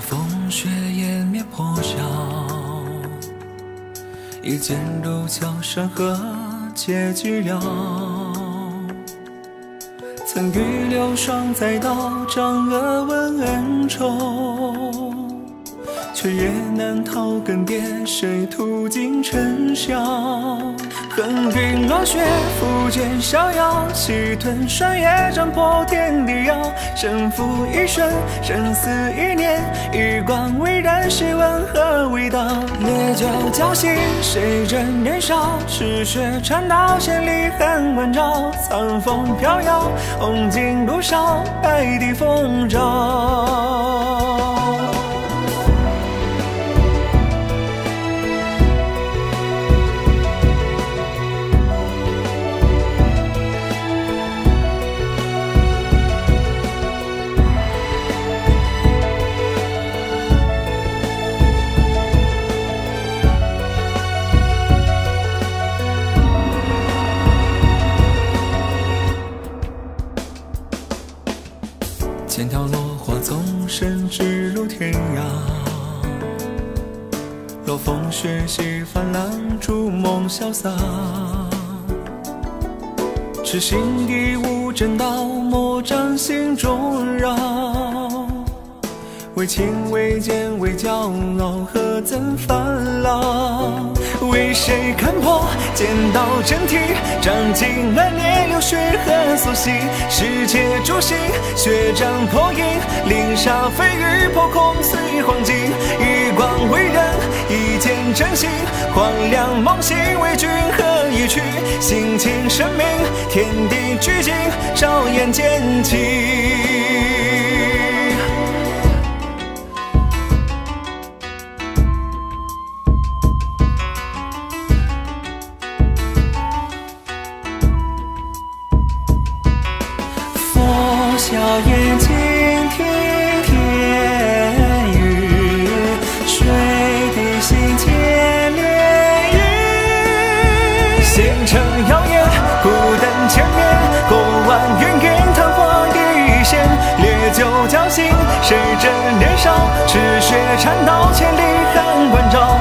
风雪湮灭破晓，一剑入桥山河皆寂寥。曾与流霜再到张额问恩仇，却也难逃更迭，谁途经尘嚣？横云落雪，伏剑逍遥，气吞霜叶，斩破天地遥。胜负一瞬，生死一念，一光为人，试问何为道？烈酒浇心，谁人年少？赤血禅道，千里恨关照。苍风飘摇，红巾路上，白帝风照。千条落花纵身直入天涯，若风雪洗泛滥，逐梦潇洒。痴心已无真道，莫占心中扰。为情为剑为骄傲，何曾烦恼？为谁看破剑道真体？斩尽了孽血何所惜？世界诛心，血战破影，凌沙飞羽破空碎黄金。一光为人，一剑真心，荒凉梦醒为君何以去？心情神明，天地俱惊，硝烟渐起。笑眼睛听天语，水滴心间涟漪。星辰耀眼，孤灯千面，过万云云昙花一现。烈酒浇心，谁真年少？赤血缠刀，千里寒关照。